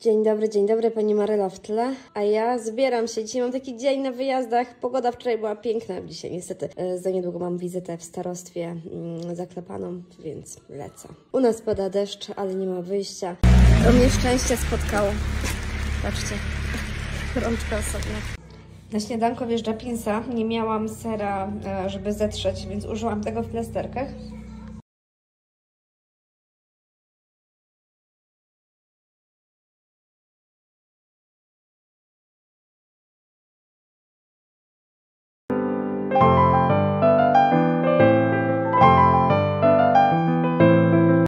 Dzień dobry, dzień dobry, pani Maryla w tle. A ja zbieram się. Dzisiaj mam taki dzień na wyjazdach. Pogoda wczoraj była piękna. Dzisiaj niestety e, za niedługo mam wizytę w starostwie mm, zaklepaną, więc lecę. U nas pada deszcz, ale nie ma wyjścia. To mnie szczęście spotkało. Patrzcie, rączka osobna. Na śniadanko wjeżdża pinsa. Nie miałam sera, e, żeby zetrzeć, więc użyłam tego w plasterkach.